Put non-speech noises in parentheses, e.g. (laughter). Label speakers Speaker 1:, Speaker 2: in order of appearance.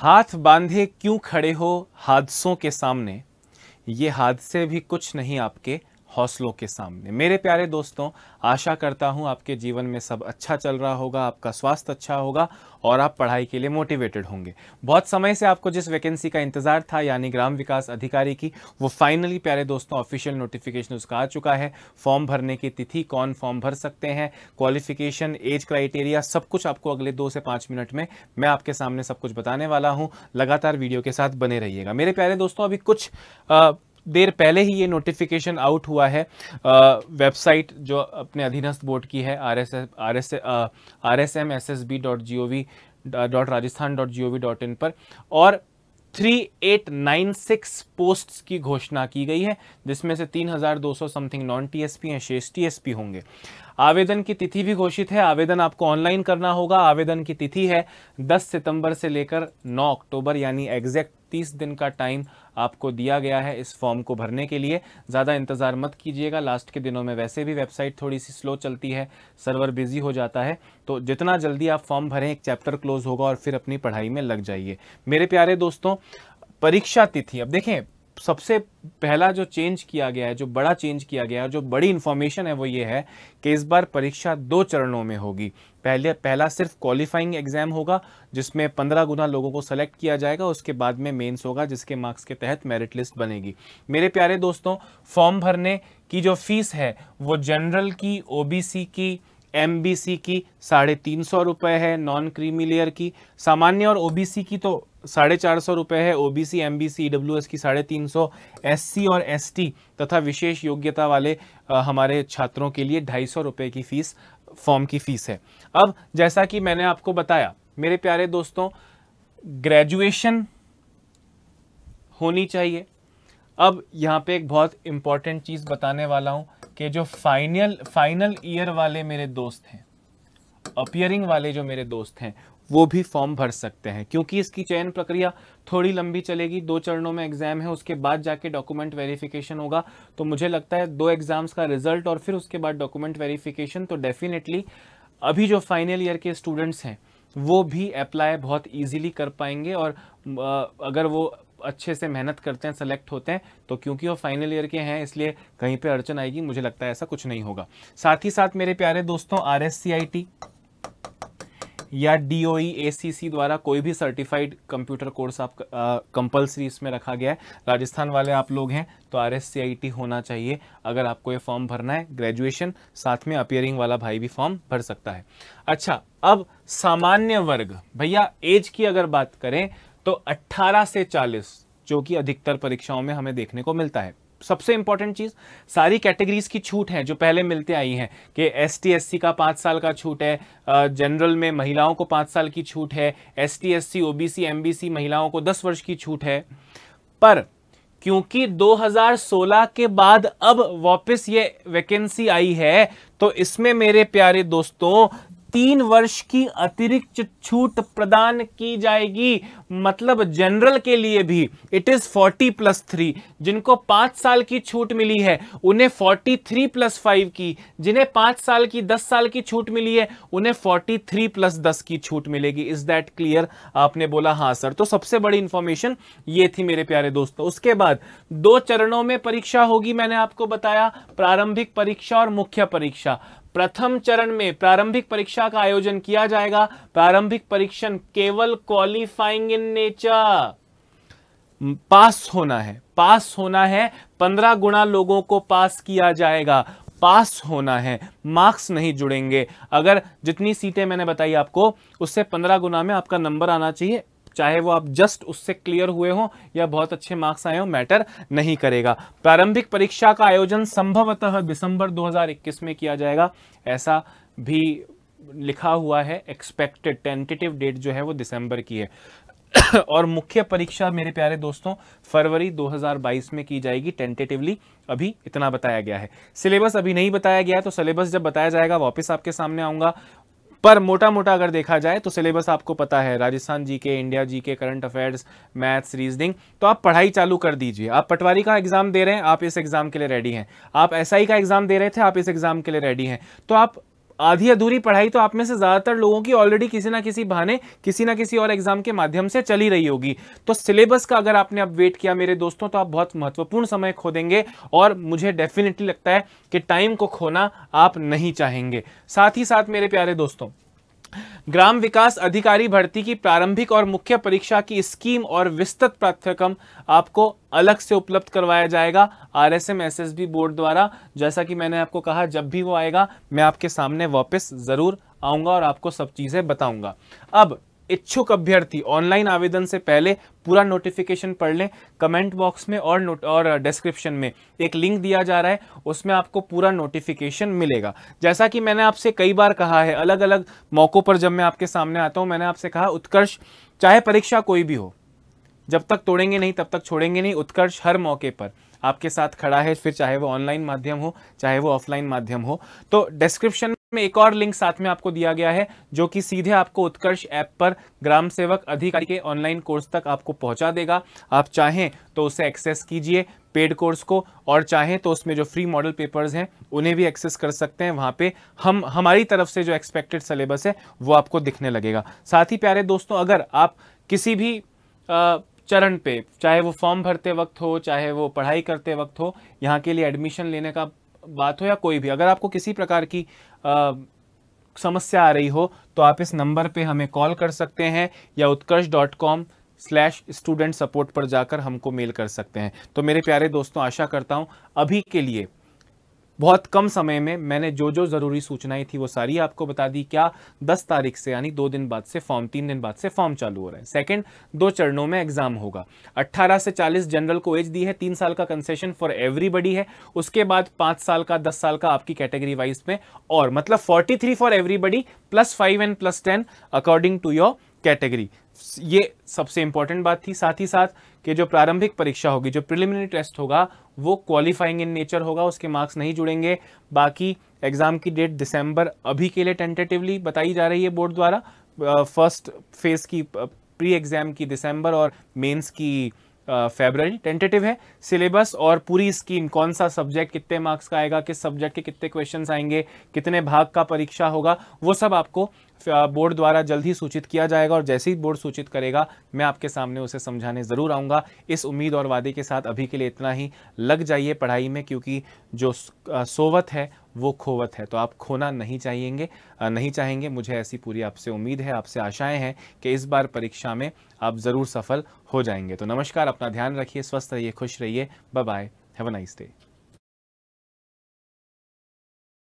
Speaker 1: हाथ बांधे क्यों खड़े हो हादसों के सामने? ये हादसे भी कुछ नहीं आपके हौसलों के सामने। मेरे प्यारे दोस्तों आशा करता हूँ आपके जीवन में सब अच्छा चल रहा होगा आपका स्वास्थ्य अच्छा होगा और आप पढ़ाई के लिए मोटिवेटेड होंगे। बहुत समय से आपको जिस वैकेंसी का इंतज़ार था यानी ग्राम विकास अधिकारी की वो फाइनली प्यारे दोस्तों ऑफिशियल नोटिफिकेशन उसका आ चुका है। फॉर्म भरने की तिथि कौन फॉर्म भर सकते हैं क्वालिफिकेशन एज क्राइटेरिया सब कुछ आपको अगले दो से पाँच मिनट में मैं आपके सामने सब कुछ बताने वाला हूँ। लगातार वीडियो के साथ बने रहिएगा। मेरे प्यारे दोस्तों अभी कुछ आ, देर पहले ही ये नोटिफिकेशन आउट हुआ है वेबसाइट जो अपने अधीनस्थ बोर्ड की है R S R S R S M S S B dot G O V dot Rajasthan dot G O V dot in पर, और 3896 पोस्ट्स की घोषणा की गई है, जिसमें से 3200 समथिंग नॉन टीएसपी हैं, शेष टीएसपी होंगे। आवेदन की तिथि भी घोषित है। आवेदन आपको ऑनलाइन करना होगा। आवेदन की तिथि है 10 सितंबर से लेकर 9 अक्टूबर, यानी एग्जैक्ट 30 दिन का टाइम आपको दिया गया है इस फॉर्म को भरने के लिए। ज़्यादा इंतज़ार मत कीजिएगा। लास्ट के दिनों में वैसे भी वेबसाइट थोड़ी सी स्लो चलती है, सर्वर बिज़ी हो जाता है तो जितना जल्दी आप फॉर्म भरें, एक चैप्टर क्लोज होगा और फिर अपनी पढ़ाई में लग जाइए। मेरे प्यारे दोस्तों, परीक्षा तिथि, अब देखें सबसे पहला जो चेंज किया गया है, जो बड़ा चेंज किया गया है जो बड़ी इंफॉर्मेशन है वो ये है कि इस बार परीक्षा दो चरणों में होगी। पहले, पहला सिर्फ़ क्वालिफाइंग एग्ज़ाम होगा, जिसमें पंद्रह गुना लोगों को सेलेक्ट किया जाएगा, उसके बाद में मेंस होगा, जिसके मार्क्स के तहत मेरिट लिस्ट बनेगी। मेरे प्यारे दोस्तों फॉर्म भरने की जो फ़ीस है, वो जनरल की ओबीसी की एमबीसी की साढ़े तीन सौ रुपये है नॉन क्रीमी लेयर की। सामान्य और ओबीसी की तो साढ़े चार सौ रुपये है ओबीसी एमबीसी ईडब्ल्यूएस की साढ़े तीन सौ एससी और एसटी तथा विशेष योग्यता वाले आ, हमारे छात्रों के लिए ढाई सौ रुपये की फ़ीस फॉर्म की फ़ीस है। अब जैसा कि मैंने आपको बताया मेरे प्यारे दोस्तों ग्रेजुएशन होनी चाहिए। अब यहाँ पे एक बहुत इंपॉर्टेंट चीज़ बताने वाला हूँ कि जो फाइनल फाइनल ईयर वाले मेरे दोस्त हैं अपियरिंग वाले जो मेरे दोस्त हैं, वो भी फॉर्म भर सकते हैं, क्योंकि इसकी चयन प्रक्रिया थोड़ी लंबी चलेगी। दो चरणों में एग्ज़ाम है, उसके बाद जाके डॉक्यूमेंट वेरिफिकेशन होगा। तो मुझे लगता है दो एग्ज़ाम्स का रिज़ल्ट और फिर उसके बाद डॉक्यूमेंट वेरिफिकेशन तो डेफिनेटली अभी जो फाइनल ईयर के स्टूडेंट्स हैं, वो भी अप्लाई बहुत ईजिली कर पाएँगे और अगर वो अच्छे से मेहनत करते हैं सेलेक्ट होते हैं तो क्योंकि वो फाइनल ईयर के हैं, इसलिए कहीं पे अड़चन आएगी, मुझे लगता है ऐसा कुछ नहीं होगा। साथ ही साथ मेरे प्यारे दोस्तों R S C I T या डी ओ सी द्वारा कोई भी सर्टिफाइड कंप्यूटर कोर्स आप कंपलसरी इसमें रखा गया है। राजस्थान वाले आप लोग हैं तो आर एस होना चाहिए। अगर आपको ये फॉर्म भरना है ग्रेजुएशन साथ में अपियरिंग वाला भाई भी फॉर्म भर सकता है। अच्छा अब सामान्य वर्ग। भैया एज की अगर बात करें तो 18 से 40 जो कि अधिकतर परीक्षाओं में हमें देखने को मिलता है। सबसे इंपॉर्टेंट चीज़, सारी कैटेगरीज की छूट है, जो पहले मिलते आई हैं, कि एस टी का पाँच साल का छूट है जनरल में महिलाओं को पाँच साल की छूट है एस टी एस सी महिलाओं को दस वर्ष की छूट है। पर, क्योंकि 2016 के बाद अब वापस ये वैकेंसी आई है तो इसमें मेरे प्यारे दोस्तों तीन वर्ष की अतिरिक्त छूट प्रदान की जाएगी। मतलब जनरल के लिए भी इट इज़ 40 प्लस थ्री जिनको पाँच साल की छूट मिली है, उन्हें 43 प्लस फाइव की। जिन्हें पाँच साल की, दस साल की छूट मिली है, उन्हें 43 प्लस दस की छूट मिलेगी। इज़ दैट क्लियर आपने बोला हाँ सर तो सबसे बड़ी इंफॉर्मेशन ये थी मेरे प्यारे दोस्तों। उसके बाद, दो चरणों में परीक्षा होगी, मैंने आपको बताया, प्रारंभिक परीक्षा और मुख्य परीक्षा। प्रथम चरण में प्रारंभिक परीक्षा का आयोजन किया जाएगा। प्रारंभिक परीक्षण केवल क्वालिफाइंग इन नेचर पास होना है। पास होना है। पंद्रह गुना लोगों को पास किया जाएगा। पास होना है। मार्क्स नहीं जुड़ेंगे। अगर जितनी सीटें मैंने बताई आपको, उससे पंद्रह गुना में आपका नंबर आना चाहिए। चाहे वो आप जस्ट उससे क्लियर हुए हो या बहुत अच्छे मार्क्स आए हो मैटर नहीं करेगा। प्रारंभिक परीक्षा का आयोजन संभवतः दिसंबर 2021 में किया जाएगा। ऐसा भी लिखा हुआ है एक्सपेक्टेड टेंटेटिव डेट जो है वो दिसंबर की है। (coughs) और मुख्य परीक्षा मेरे प्यारे दोस्तों, फरवरी 2022 में की जाएगी टेंटेटिवली अभी इतना बताया गया है। सिलेबस अभी नहीं बताया गया तो सिलेबस जब बताया जाएगा, वापस आपके सामने आऊँगा। पर मोटा मोटा अगर देखा जाए तो सिलेबस आपको पता है, राजस्थान जी के, इंडिया जी के, करंट अफेयर्स, मैथ्स, रीजनिंग तो आप पढ़ाई चालू कर दीजिए। आप पटवारी का एग्ज़ाम दे रहे हैं, आप इस एग्ज़ाम के लिए रेडी हैं। आप एसआई का एग्ज़ाम दे रहे थे, आप इस एग्ज़ाम के लिए रेडी हैं। तो आप आधी अधूरी पढ़ाई तो आप में से ज़्यादातर लोगों की ऑलरेडी किसी ना किसी बहाने, किसी ना किसी और एग्ज़ाम के माध्यम से चली रही होगी। तो सिलेबस का अगर आपने अब वेट किया मेरे दोस्तों तो आप बहुत महत्वपूर्ण समय खो देंगे और मुझे डेफिनेटली लगता है कि टाइम को खोना आप नहीं चाहेंगे। साथ ही साथ मेरे प्यारे दोस्तों ग्राम विकास अधिकारी भर्ती की प्रारंभिक और मुख्य परीक्षा की स्कीम और विस्तृत पाठ्यक्रम आपको अलग से उपलब्ध करवाया जाएगा। आरएसएम, एसएसबी बोर्ड द्वारा, जैसा कि मैंने आपको कहा, जब भी वो आएगा, मैं आपके सामने वापस ज़रूर आऊँगा और आपको सब चीज़ें बताऊँगा। अब इच्छुक अभ्यर्थी ऑनलाइन आवेदन से पहले पूरा नोटिफिकेशन पढ़ लें कमेंट बॉक्स में और नोट और डिस्क्रिप्शन में एक लिंक दिया जा रहा है, उसमें आपको पूरा नोटिफिकेशन मिलेगा। जैसा कि मैंने आपसे कई बार कहा है अलग अलग मौक़ों पर जब मैं आपके सामने आता हूँ, मैंने आपसे कहा, उत्कर्ष, चाहे परीक्षा कोई भी हो, जब तक तोड़ेंगे नहीं, तब तक छोड़ेंगे नहीं, उत्कर्ष हर मौके पर आपके साथ खड़ा है, फिर चाहे वो ऑनलाइन माध्यम हो, चाहे वो ऑफलाइन माध्यम हो। तो डिस्क्रिप्शन में एक और लिंक साथ में आपको दिया गया है जो कि सीधे आपको उत्कर्ष ऐप पर ग्राम सेवक अधिकारी के ऑनलाइन कोर्स तक आपको पहुँचा देगा। आप चाहें तो उसे एक्सेस कीजिए पेड कोर्स को और चाहें तो उसमें जो फ्री मॉडल पेपर्स हैं उन्हें भी एक्सेस कर सकते हैं। वहाँ पे हम हमारी तरफ़ से जो एक्सपेक्टेड सिलेबस है वो आपको दिखने लगेगा। साथ ही प्यारे दोस्तों अगर आप किसी भी आ, चरण पे चाहे वो फॉर्म भरते वक्त हो चाहे वो पढ़ाई करते वक्त हो यहाँ के लिए एडमिशन लेने का बात हो या कोई भी अगर आपको किसी प्रकार की समस्या आ रही हो तो आप इस नंबर पे हमें कॉल कर सकते हैं या Utkarsh dot com slash student support पर जाकर हमको मेल कर सकते हैं। तो मेरे प्यारे दोस्तों, आशा करता हूँ अभी के लिए बहुत कम समय में मैंने जो जो ज़रूरी सूचनाएँ थी वो सारी आपको बता दी। क्या 10 तारीख से, यानी दो दिन बाद से फॉर्म, तीन दिन बाद से फॉर्म चालू हो रहा है। सेकंड दो चरणों में एग्ज़ाम होगा। 18 से 40 जनरल को एज दी है, तीन साल का कंसेशन फॉर एवरीबडी है। उसके बाद पाँच साल का, दस साल का आपकी कैटेगरी वाइज में और मतलब forty for everybody plus five and plus ten according to your category ये सबसे इंपॉर्टेंट बात थी। साथ ही साथ कि जो प्रारंभिक परीक्षा होगी, जो प्रिलिमिनरी टेस्ट होगा, वो क्वालिफाइंग इन नेचर होगा, उसके मार्क्स नहीं जुड़ेंगे। बाकी एग्ज़ाम की डेट दिसंबर अभी के लिए टेंटेटिवली बताई जा रही है बोर्ड द्वारा। फ़र्स्ट फ़ेज़ की प्री एग्ज़ाम की दिसंबर और मेंस की फेबररी टेंटेटिव है. सिलेबस और पूरी स्कीम कौन सा सब्जेक्ट कितने मार्क्स का आएगा, किस सब्जेक्ट के कितने क्वेश्चंस आएँगे, कितने भाग का परीक्षा होगा, वो सब आपको बोर्ड द्वारा जल्द ही सूचित किया जाएगा और जैसे ही बोर्ड सूचित करेगा, मैं आपके सामने उसे समझाने ज़रूर आऊँगा। इस उम्मीद और वादे के साथ अभी के लिए इतना ही। लग जाइए पढ़ाई में, क्योंकि जो सोवत है वो खोवत है। तो आप खोना नहीं चाहिएँगे नहीं चाहेंगे। मुझे ऐसी पूरी आपसे उम्मीद है, आपसे आशाएँ हैं कि इस बार परीक्षा में आप ज़रूर सफल हो जाएँगे। तो नमस्कार, अपना ध्यान रखिए, स्वस्थ रहिए, खुश रहिए। Bye bye have a nice day